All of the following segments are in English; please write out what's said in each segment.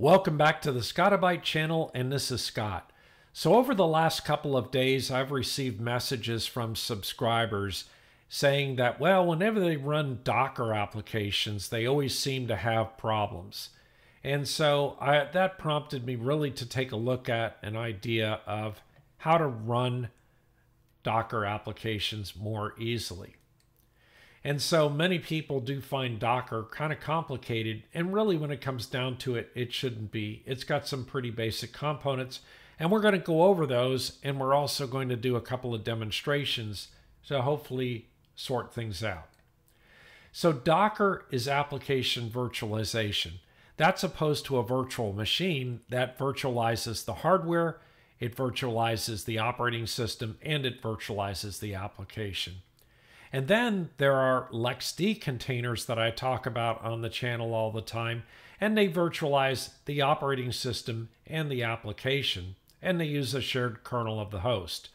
Welcome back to the Scottibyte channel, and this is Scott. So, over the last couple of days, I've received messages from subscribers saying that, well, whenever they run Docker applications, they always seem to have problems. And so I, that prompted me really to take a look at an idea of how to run Docker applications more easily. And so many people do find Docker kind of complicated. And really, when it comes down to it, it shouldn't be. It's got some pretty basic components. And we're going to go over those. And we're also going to do a couple of demonstrations to hopefully sort things out. So, Docker is application virtualization. That's opposed to a virtual machine that virtualizes the hardware, it virtualizes the operating system, and it virtualizes the application. And then there are LXD containers that I talk about on the channel all the time, and they virtualize the operating system and the application, and they use a shared kernel of the host.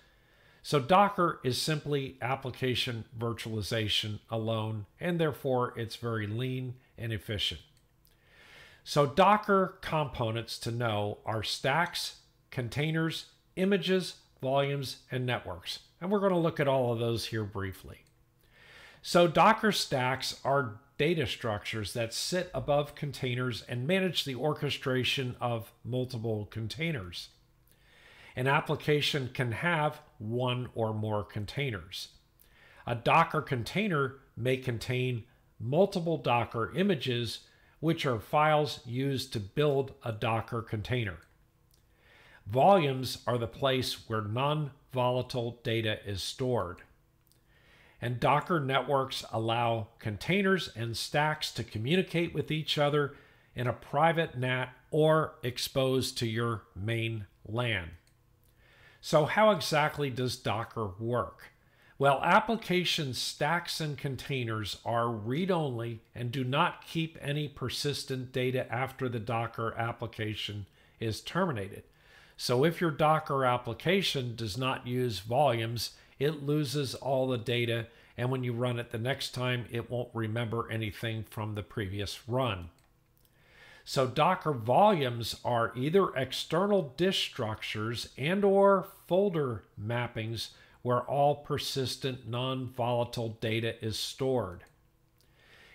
So Docker is simply application virtualization alone, and therefore it's very lean and efficient. So Docker components to know are stacks, containers, images, volumes, and networks. And we're going to look at all of those here briefly. So Docker stacks are data structures that sit above containers and manage the orchestration of multiple containers. An application can have one or more containers. A Docker container may contain multiple Docker images, which are files used to build a Docker container. Volumes are the place where non volatile data is stored and Docker networks allow containers and stacks to communicate with each other in a private NAT or exposed to your main LAN. So, how exactly does Docker work? Well, application stacks and containers are read only and do not keep any persistent data after the Docker application is terminated. So, if your Docker application does not use volumes, it loses all the data, and when you run it the next time, it won't remember anything from the previous run. So Docker volumes are either external disk structures and or folder mappings where all persistent non-volatile data is stored.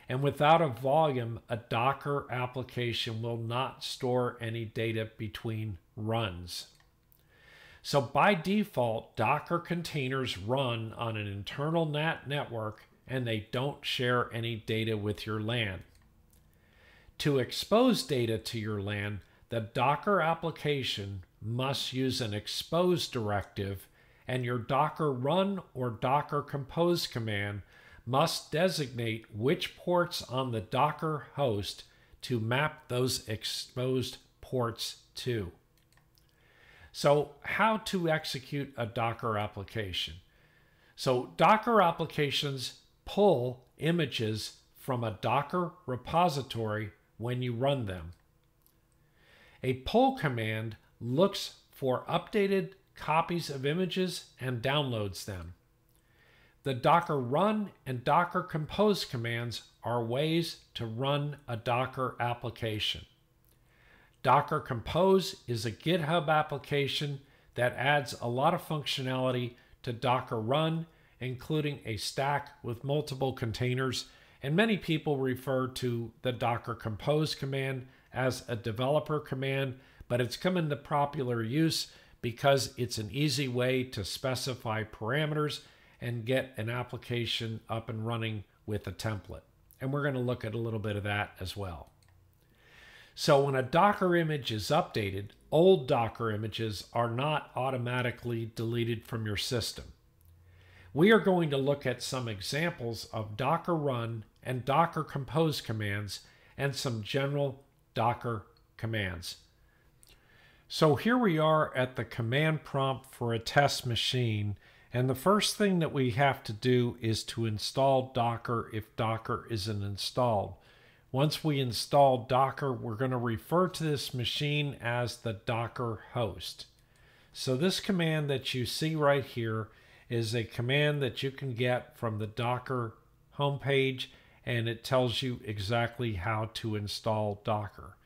And without a volume, a Docker application will not store any data between runs. So by default, Docker containers run on an internal NAT network and they don't share any data with your LAN. To expose data to your LAN, the Docker application must use an expose directive and your Docker run or Docker compose command must designate which ports on the Docker host to map those exposed ports to. So, how to execute a Docker application? So, Docker applications pull images from a Docker repository when you run them. A pull command looks for updated copies of images and downloads them. The Docker run and Docker compose commands are ways to run a Docker application. Docker Compose is a GitHub application that adds a lot of functionality to Docker Run, including a stack with multiple containers. And many people refer to the Docker Compose command as a developer command, but it's come into popular use because it's an easy way to specify parameters and get an application up and running with a template. And we're going to look at a little bit of that as well. So when a Docker image is updated, old Docker images are not automatically deleted from your system. We are going to look at some examples of Docker run and Docker compose commands and some general Docker commands. So here we are at the command prompt for a test machine and the first thing that we have to do is to install Docker if Docker isn't installed. Once we install Docker, we're going to refer to this machine as the Docker host. So this command that you see right here is a command that you can get from the Docker homepage and it tells you exactly how to install Docker.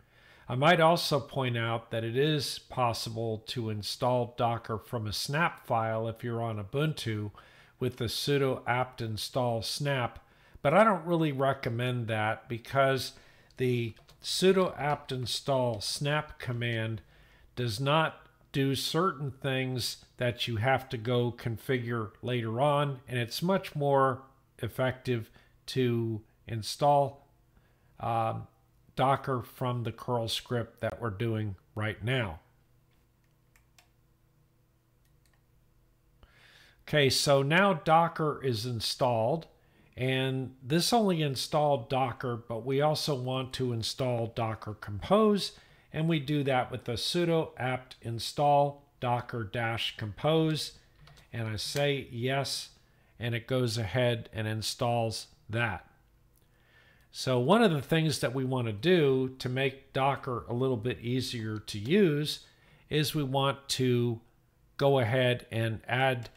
I might also point out that it is possible to install Docker from a snap file if you're on Ubuntu with the sudo apt install snap, but I don't really recommend that because the sudo apt install snap command does not do certain things that you have to go configure later on, and it's much more effective to install um, Docker from the curl script that we're doing right now. Okay, so now Docker is installed and this only installed Docker, but we also want to install Docker Compose and we do that with the sudo apt install docker-compose and I say yes and it goes ahead and installs that. So one of the things that we want to do to make Docker a little bit easier to use is we want to go ahead and add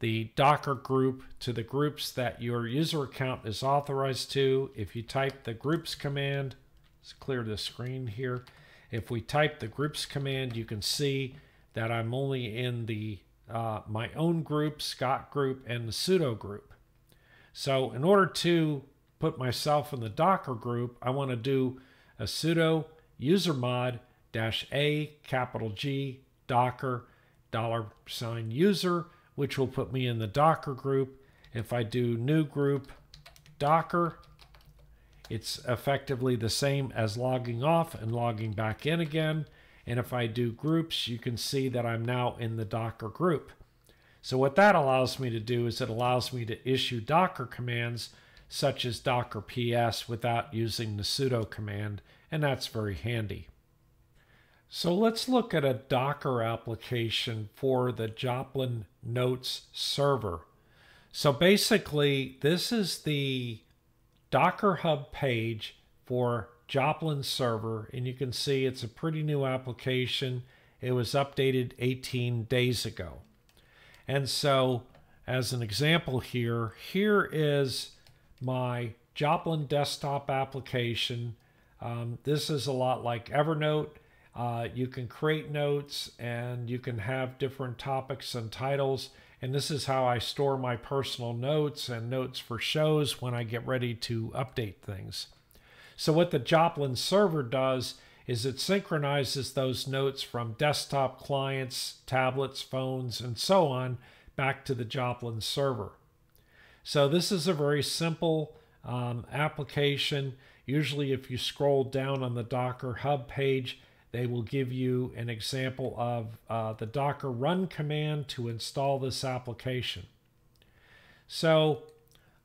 the Docker group to the groups that your user account is authorized to. If you type the groups command, let's clear the screen here. If we type the groups command, you can see that I'm only in the uh, my own group, Scott group, and the sudo group. So in order to put myself in the Docker group, I want to do a sudo usermod dash a capital G Docker dollar sign user, which will put me in the Docker group. If I do new group Docker, it's effectively the same as logging off and logging back in again. And if I do groups, you can see that I'm now in the Docker group. So what that allows me to do is it allows me to issue Docker commands such as docker ps without using the sudo command, and that's very handy. So let's look at a Docker application for the Joplin Notes server. So basically, this is the Docker Hub page for Joplin server, and you can see it's a pretty new application. It was updated 18 days ago. And so, as an example here, here is my Joplin desktop application. Um, this is a lot like Evernote. Uh, you can create notes and you can have different topics and titles. And this is how I store my personal notes and notes for shows when I get ready to update things. So what the Joplin server does is it synchronizes those notes from desktop clients, tablets, phones, and so on back to the Joplin server. So this is a very simple um, application. Usually if you scroll down on the Docker Hub page, they will give you an example of uh, the Docker run command to install this application. So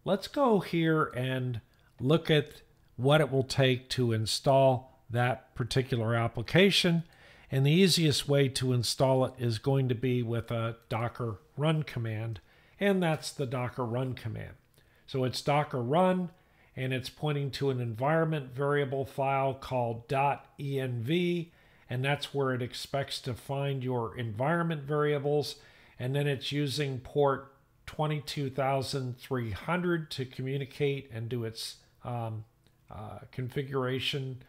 let's go here and look at what it will take to install that particular application. And the easiest way to install it is going to be with a Docker run command and that's the docker run command. So it's docker run, and it's pointing to an environment variable file called .env, and that's where it expects to find your environment variables, and then it's using port 22300 to communicate and do its um, uh, configuration,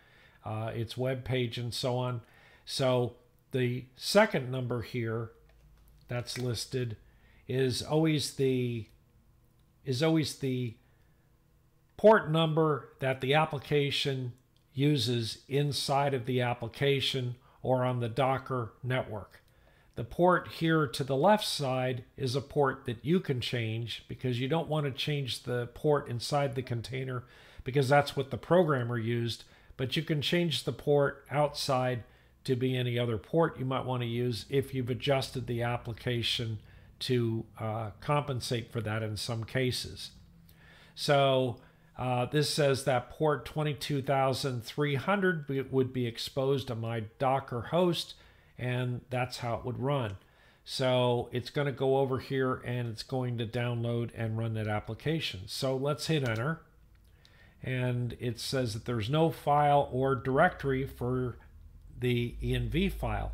uh, its web page, and so on. So the second number here that's listed is always the is always the port number that the application uses inside of the application or on the Docker network. The port here to the left side is a port that you can change because you don't want to change the port inside the container because that's what the programmer used, but you can change the port outside to be any other port you might want to use if you've adjusted the application to uh, compensate for that in some cases. So uh, this says that port 22300 would be exposed to my Docker host, and that's how it would run. So it's going to go over here and it's going to download and run that application. So let's hit enter. And it says that there's no file or directory for the env file.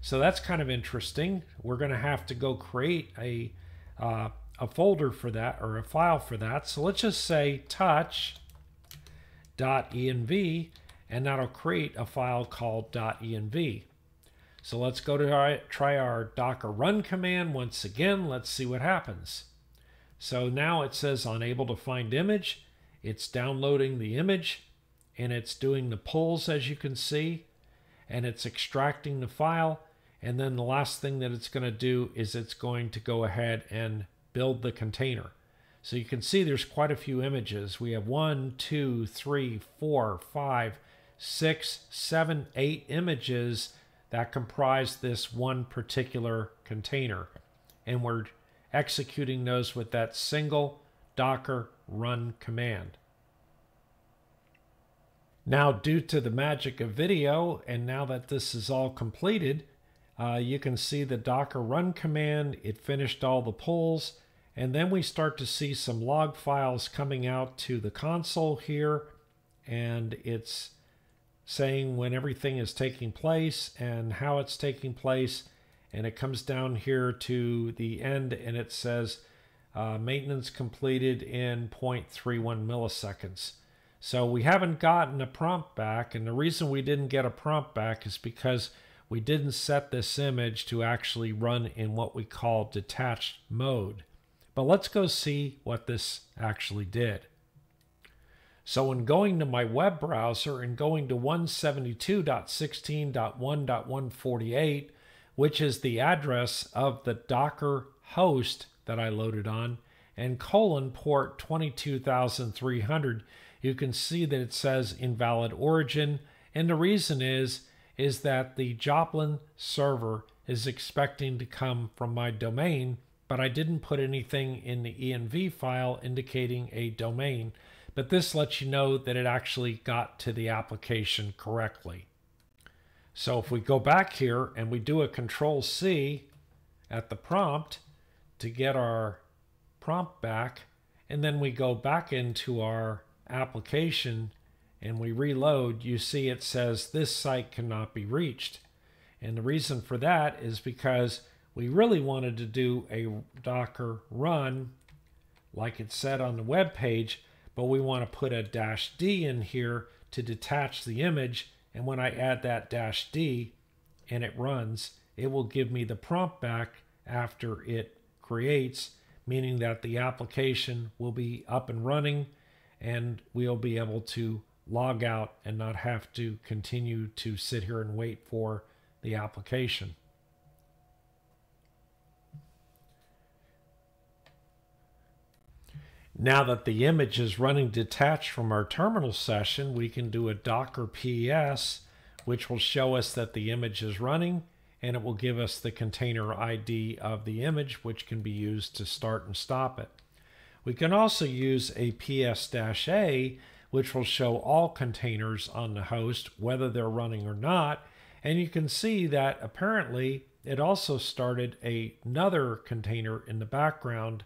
So that's kind of interesting. We're going to have to go create a, uh, a folder for that or a file for that. So let's just say touch.env and that'll create a file called .env. So let's go to our, try our docker run command once again. Let's see what happens. So now it says unable to find image. It's downloading the image and it's doing the pulls as you can see and it's extracting the file and then the last thing that it's going to do is it's going to go ahead and build the container. So you can see there's quite a few images. We have one, two, three, four, five, six, seven, eight images that comprise this one particular container. And we're executing those with that single docker run command. Now, due to the magic of video, and now that this is all completed, uh, you can see the docker run command, it finished all the pulls, and then we start to see some log files coming out to the console here, and it's saying when everything is taking place and how it's taking place. And it comes down here to the end and it says uh, maintenance completed in 0.31 milliseconds. So we haven't gotten a prompt back. And the reason we didn't get a prompt back is because we didn't set this image to actually run in what we call detached mode. But let's go see what this actually did. So when going to my web browser and going to 172.16.1.148, which is the address of the Docker host that I loaded on, and colon port 22300, you can see that it says invalid origin. And the reason is, is that the Joplin server is expecting to come from my domain, but I didn't put anything in the env file indicating a domain but this lets you know that it actually got to the application correctly. So if we go back here and we do a control C at the prompt to get our prompt back, and then we go back into our application and we reload, you see it says this site cannot be reached. And the reason for that is because we really wanted to do a Docker run like it said on the web page, but we want to put a dash D in here to detach the image. And when I add that dash D and it runs, it will give me the prompt back after it creates, meaning that the application will be up and running and we'll be able to log out and not have to continue to sit here and wait for the application. Now that the image is running detached from our terminal session, we can do a Docker PS, which will show us that the image is running, and it will give us the container ID of the image, which can be used to start and stop it. We can also use a PS-A, which will show all containers on the host, whether they're running or not, and you can see that apparently it also started a, another container in the background,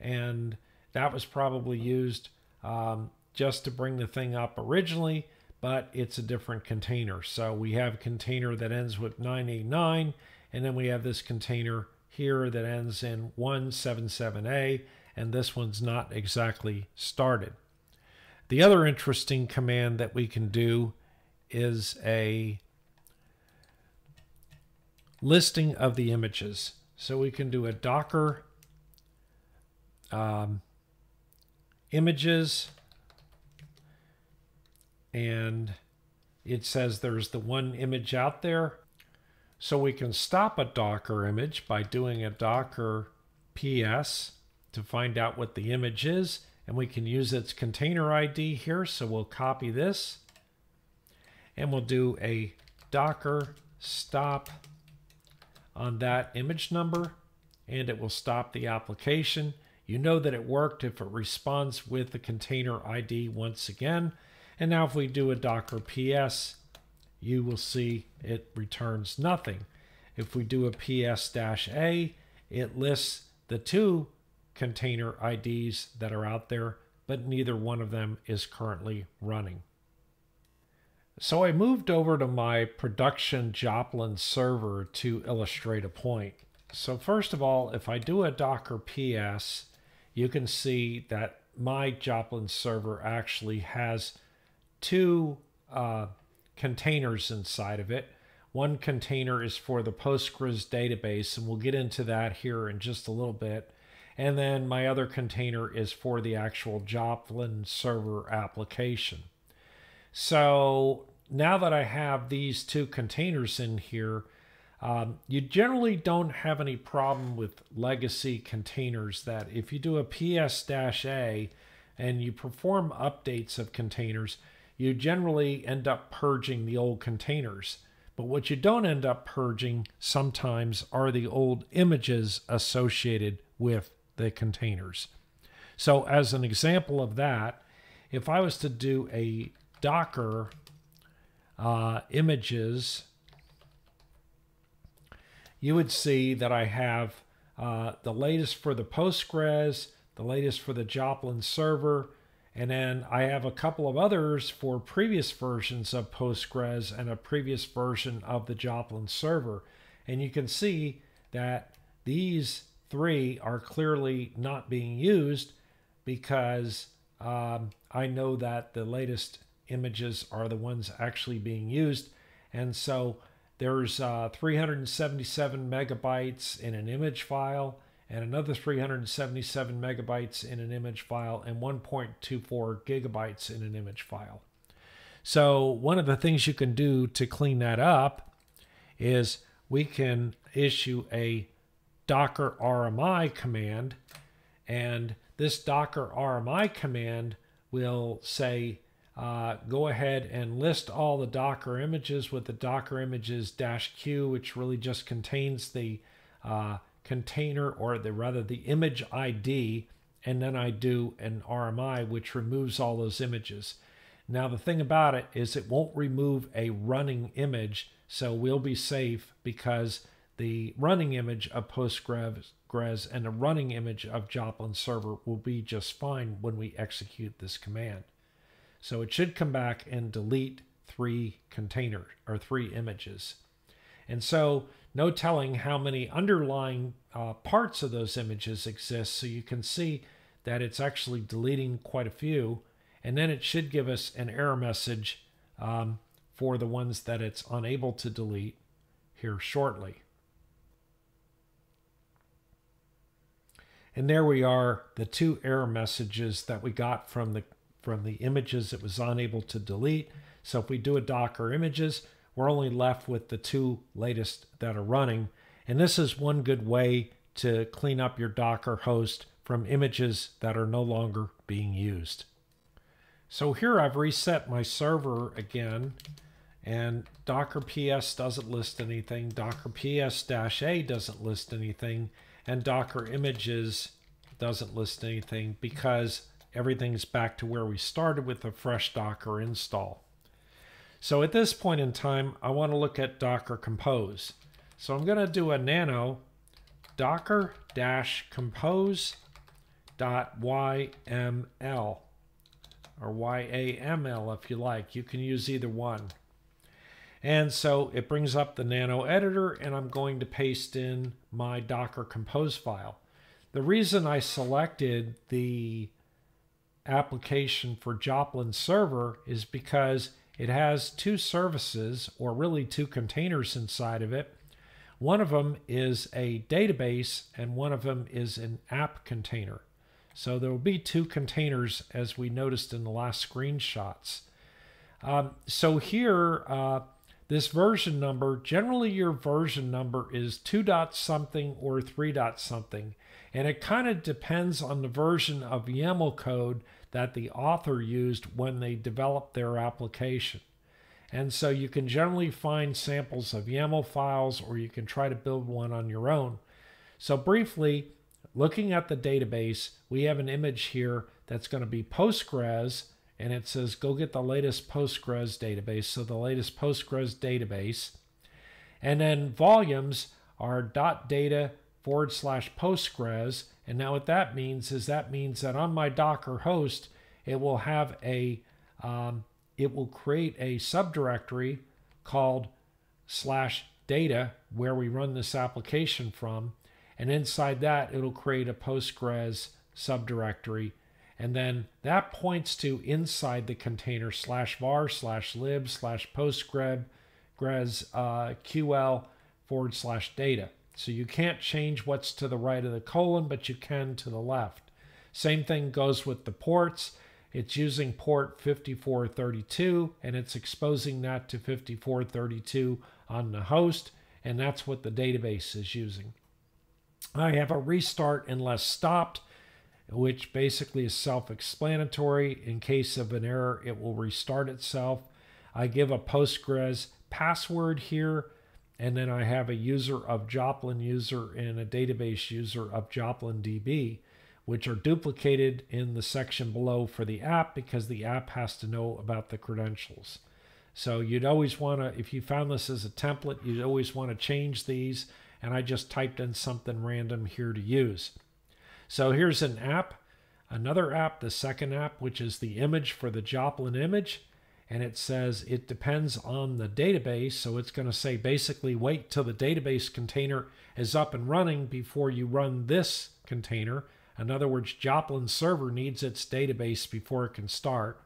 and that was probably used um, just to bring the thing up originally, but it's a different container. So we have a container that ends with 989, and then we have this container here that ends in 177A, and this one's not exactly started. The other interesting command that we can do is a listing of the images. So we can do a Docker um, images and it says there's the one image out there. So we can stop a Docker image by doing a Docker PS to find out what the image is. And we can use its container ID here. So we'll copy this and we'll do a Docker stop on that image number and it will stop the application. You know that it worked if it responds with the container ID once again. And now if we do a Docker PS, you will see it returns nothing. If we do a PS-A, it lists the two container IDs that are out there, but neither one of them is currently running. So I moved over to my production Joplin server to illustrate a point. So first of all, if I do a Docker PS, you can see that my Joplin server actually has two uh, containers inside of it. One container is for the Postgres database, and we'll get into that here in just a little bit. And then my other container is for the actual Joplin server application. So now that I have these two containers in here, um, you generally don't have any problem with legacy containers that if you do a ps-a and you perform updates of containers, you generally end up purging the old containers. But what you don't end up purging sometimes are the old images associated with the containers. So, as an example of that, if I was to do a Docker uh, images, you would see that I have uh, the latest for the Postgres, the latest for the Joplin server, and then I have a couple of others for previous versions of Postgres and a previous version of the Joplin server. And you can see that these three are clearly not being used because um, I know that the latest images are the ones actually being used. And so there's uh, 377 megabytes in an image file and another 377 megabytes in an image file and 1.24 gigabytes in an image file. So one of the things you can do to clean that up is we can issue a docker RMI command and this docker RMI command will say uh, go ahead and list all the docker images with the docker images dash q which really just contains the uh, container or the rather the image ID and then I do an RMI which removes all those images. Now the thing about it is it won't remove a running image so we'll be safe because the running image of Postgres and the running image of Joplin server will be just fine when we execute this command. So it should come back and delete three containers or three images. And so no telling how many underlying uh, parts of those images exist. So you can see that it's actually deleting quite a few. And then it should give us an error message um, for the ones that it's unable to delete here shortly. And there we are, the two error messages that we got from the from the images it was unable to delete. So if we do a Docker images, we're only left with the two latest that are running. And this is one good way to clean up your Docker host from images that are no longer being used. So here I've reset my server again and Docker PS doesn't list anything, Docker PS-A doesn't list anything, and Docker images doesn't list anything because everything's back to where we started with a fresh Docker install. So at this point in time, I want to look at Docker Compose. So I'm going to do a nano docker-compose.yml or YAML if you like. You can use either one. And so it brings up the nano editor and I'm going to paste in my Docker Compose file. The reason I selected the application for Joplin server is because it has two services, or really two containers inside of it. One of them is a database, and one of them is an app container. So there will be two containers, as we noticed in the last screenshots. Um, so here, uh, this version number, generally your version number is 2 dot something or 3 dot something. And it kind of depends on the version of YAML code that the author used when they developed their application. And so you can generally find samples of YAML files or you can try to build one on your own. So briefly, looking at the database, we have an image here that's going to be Postgres and it says go get the latest Postgres database. So the latest Postgres database. And then volumes are dot .data forward slash Postgres and now what that means is that means that on my Docker host, it will have a, um, it will create a subdirectory called slash data where we run this application from. And inside that, it'll create a Postgres subdirectory. And then that points to inside the container slash var slash lib slash postgres uh, ql forward slash data. So you can't change what's to the right of the colon, but you can to the left. Same thing goes with the ports. It's using port 5432 and it's exposing that to 5432 on the host, and that's what the database is using. I have a restart unless stopped, which basically is self explanatory. In case of an error, it will restart itself. I give a Postgres password here, and then I have a user of Joplin user and a database user of Joplin DB which are duplicated in the section below for the app because the app has to know about the credentials. So you'd always want to, if you found this as a template, you'd always want to change these. And I just typed in something random here to use. So here's an app, another app, the second app, which is the image for the Joplin image. And it says it depends on the database. So it's going to say basically wait till the database container is up and running before you run this container. In other words, Joplin server needs its database before it can start.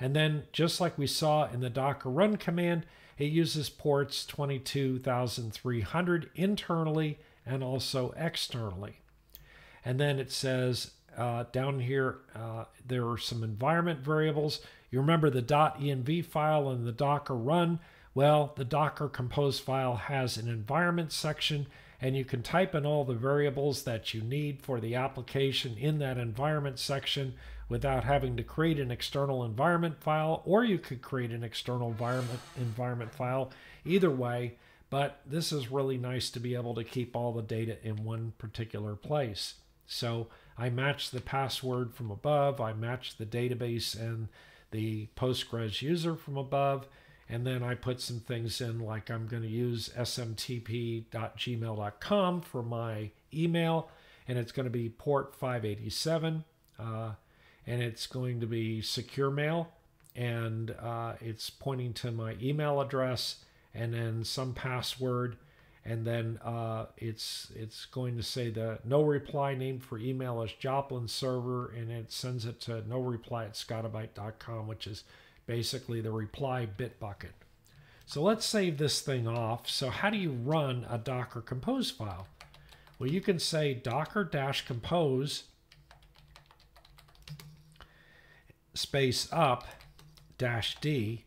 And then, just like we saw in the Docker run command, it uses ports 22,300 internally and also externally. And then it says uh, down here, uh, there are some environment variables. You remember the .env file and the Docker run. Well, the Docker compose file has an environment section and you can type in all the variables that you need for the application in that environment section without having to create an external environment file or you could create an external environment environment file either way but this is really nice to be able to keep all the data in one particular place so I match the password from above I match the database and the Postgres user from above and then I put some things in like I'm going to use smtp.gmail.com for my email, and it's going to be port 587, uh, and it's going to be secure mail, and uh, it's pointing to my email address, and then some password, and then uh, it's it's going to say the no reply name for email is Joplin server, and it sends it to no reply at scottibyte.com, which is basically the reply bit bucket. So let's save this thing off. So how do you run a Docker Compose file? Well, you can say docker-compose space up dash D,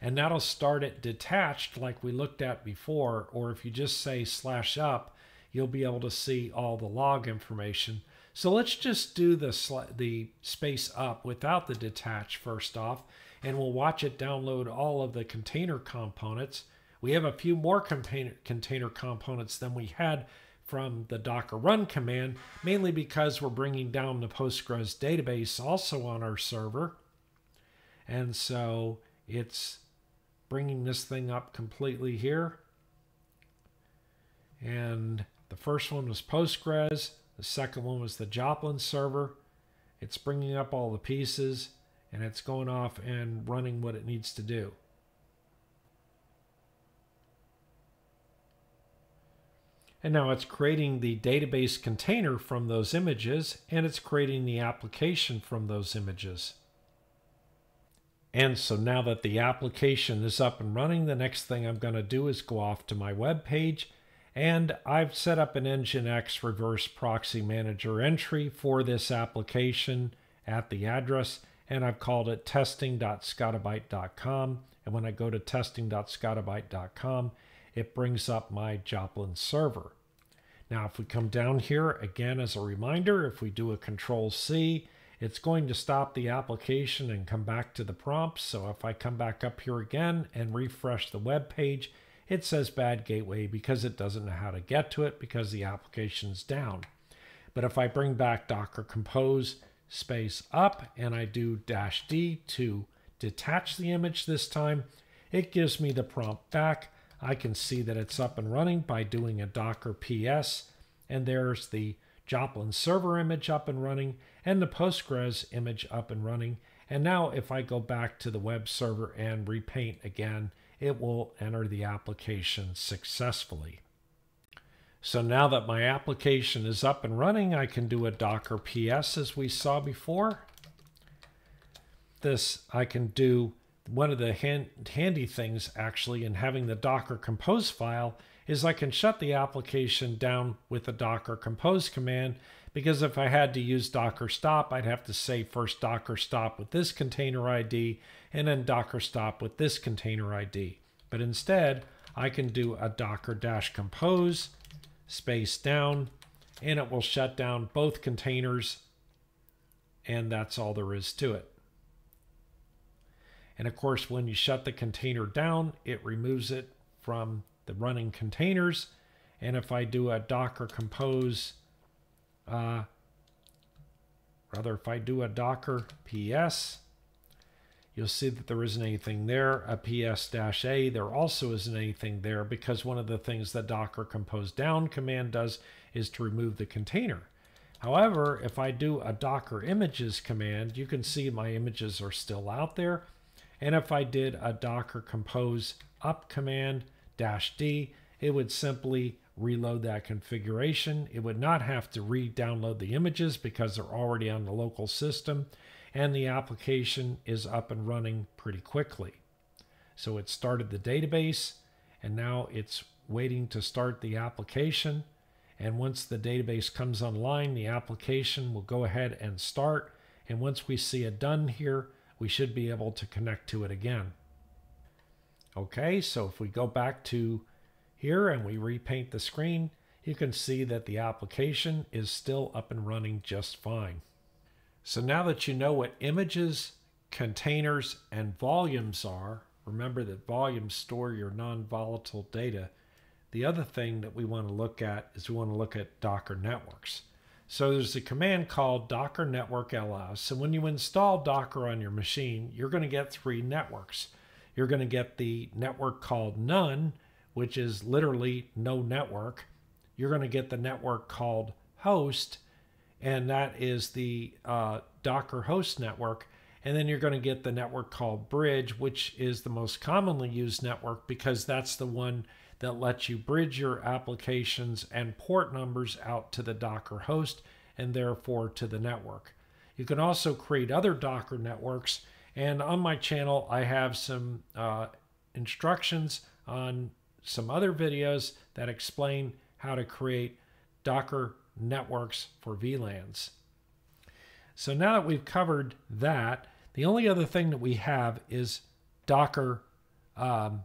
and that'll start it detached like we looked at before, or if you just say slash up, you'll be able to see all the log information. So let's just do the, the space up without the detach first off, and we'll watch it download all of the container components. We have a few more container, container components than we had from the docker run command, mainly because we're bringing down the Postgres database also on our server. And so it's bringing this thing up completely here. And the first one was Postgres. The second one was the Joplin server. It's bringing up all the pieces and it's going off and running what it needs to do. And now it's creating the database container from those images and it's creating the application from those images. And so now that the application is up and running, the next thing I'm going to do is go off to my web page and I've set up an Nginx reverse proxy manager entry for this application at the address and I've called it testing.scottibyte.com. And when I go to testing.scottibyte.com, it brings up my Joplin server. Now, if we come down here, again, as a reminder, if we do a control C, it's going to stop the application and come back to the prompt. So if I come back up here again and refresh the web page, it says bad gateway because it doesn't know how to get to it because the application's down. But if I bring back Docker Compose, space up and I do dash D to detach the image this time, it gives me the prompt back. I can see that it's up and running by doing a docker ps and there's the Joplin server image up and running and the Postgres image up and running. And now if I go back to the web server and repaint again, it will enter the application successfully. So now that my application is up and running, I can do a Docker PS as we saw before. This I can do one of the hand, handy things actually in having the Docker compose file is I can shut the application down with the Docker compose command because if I had to use Docker stop, I'd have to say first Docker stop with this container ID and then Docker stop with this container ID. But instead, I can do a Docker dash compose space down and it will shut down both containers and that's all there is to it. And of course, when you shut the container down, it removes it from the running containers. And if I do a Docker compose, uh, rather if I do a Docker PS, you'll see that there isn't anything there. A ps-a, there also isn't anything there because one of the things that Docker compose down command does is to remove the container. However, if I do a Docker images command, you can see my images are still out there. And if I did a docker compose up command dash D, it would simply reload that configuration. It would not have to re-download the images because they're already on the local system and the application is up and running pretty quickly. So it started the database and now it's waiting to start the application. And once the database comes online, the application will go ahead and start. And once we see it done here, we should be able to connect to it again. Okay, so if we go back to here and we repaint the screen, you can see that the application is still up and running just fine. So now that you know what images, containers, and volumes are, remember that volumes store your non-volatile data. The other thing that we want to look at is we want to look at Docker networks. So there's a command called docker network ls. And when you install Docker on your machine, you're going to get three networks. You're going to get the network called none, which is literally no network. You're going to get the network called host, and that is the uh, Docker host network. And then you're going to get the network called bridge, which is the most commonly used network because that's the one that lets you bridge your applications and port numbers out to the Docker host and therefore to the network. You can also create other Docker networks. And on my channel, I have some uh, instructions on some other videos that explain how to create Docker networks for VLANs. So now that we've covered that, the only other thing that we have is Docker um,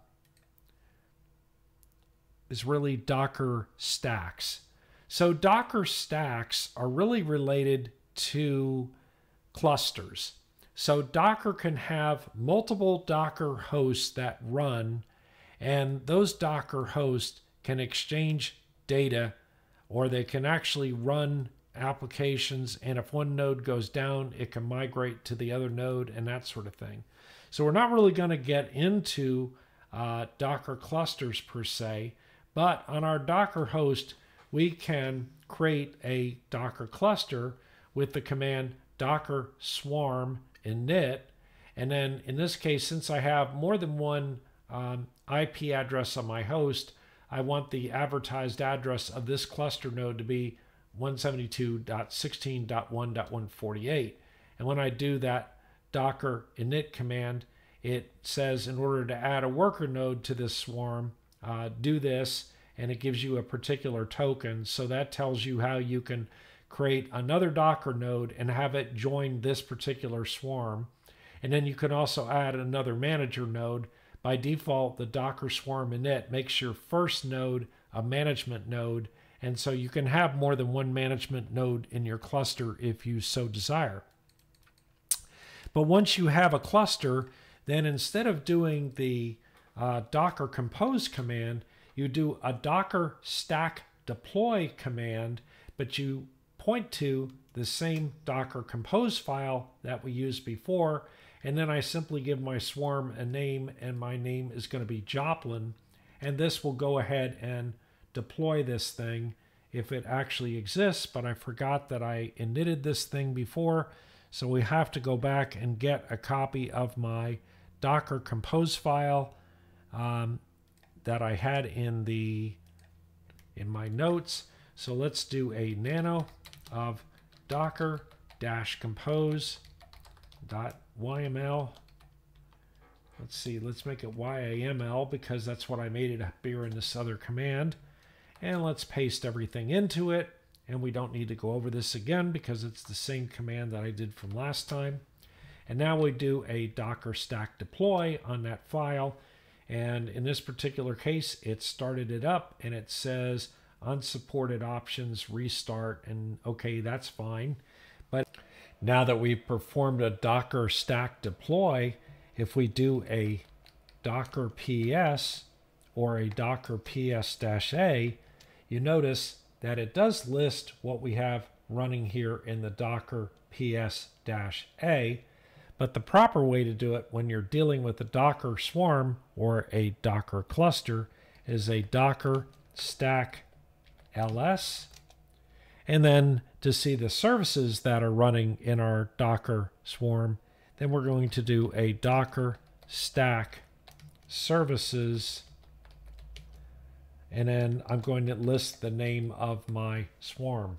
is really Docker stacks. So Docker stacks are really related to clusters. So Docker can have multiple Docker hosts that run, and those Docker hosts can exchange data or they can actually run applications. And if one node goes down, it can migrate to the other node and that sort of thing. So we're not really going to get into uh, Docker clusters per se, but on our Docker host, we can create a Docker cluster with the command docker swarm init. And then in this case, since I have more than one um, IP address on my host, I want the advertised address of this cluster node to be 172.16.1.148. And when I do that docker init command, it says in order to add a worker node to this swarm, uh, do this, and it gives you a particular token. So that tells you how you can create another Docker node and have it join this particular swarm. And then you can also add another manager node. By default, the Docker swarm init makes your first node a management node. And so you can have more than one management node in your cluster if you so desire. But once you have a cluster, then instead of doing the uh, Docker compose command, you do a docker stack deploy command, but you point to the same docker compose file that we used before, and then I simply give my swarm a name, and my name is going to be Joplin, and this will go ahead and deploy this thing if it actually exists, but I forgot that I initted this thing before, so we have to go back and get a copy of my docker compose file um, that I had in the in my notes. So let's do a nano of docker dash compose dot YML. Let's see, let's make it YAML because that's what I made it appear in this other command. And let's paste everything into it. And we don't need to go over this again because it's the same command that I did from last time. And now we do a docker stack deploy on that file. And in this particular case, it started it up and it says unsupported options, restart, and okay, that's fine. But now that we've performed a docker stack deploy, if we do a docker ps or a docker ps-a, you notice that it does list what we have running here in the docker ps-a, but the proper way to do it when you're dealing with a Docker swarm or a Docker cluster is a Docker stack ls. And then to see the services that are running in our Docker swarm, then we're going to do a Docker stack services. And then I'm going to list the name of my swarm.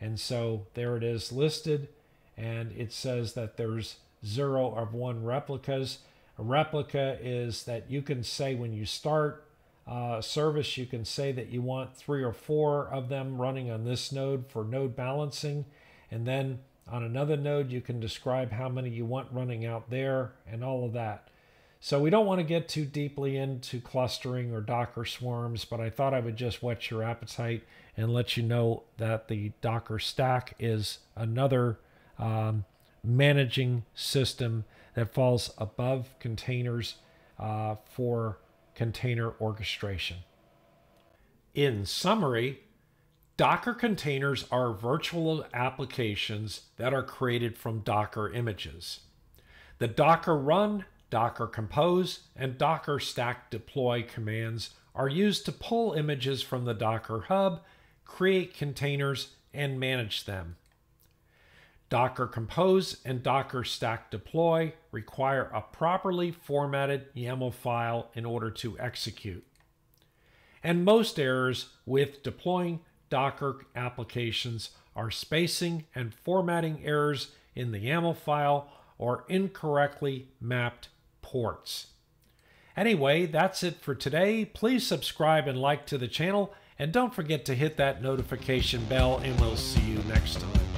And so there it is listed and it says that there's zero of one replicas. A replica is that you can say when you start uh, service, you can say that you want three or four of them running on this node for node balancing. And then on another node, you can describe how many you want running out there and all of that. So we don't want to get too deeply into clustering or Docker swarms, but I thought I would just whet your appetite and let you know that the Docker stack is another um, managing system that falls above containers uh, for container orchestration. In summary, Docker containers are virtual applications that are created from Docker images. The Docker run, Docker compose, and Docker stack deploy commands are used to pull images from the Docker hub, create containers, and manage them. Docker Compose and Docker Stack Deploy require a properly formatted YAML file in order to execute. And most errors with deploying Docker applications are spacing and formatting errors in the YAML file or incorrectly mapped ports. Anyway, that's it for today. Please subscribe and like to the channel, and don't forget to hit that notification bell, and we'll see you next time.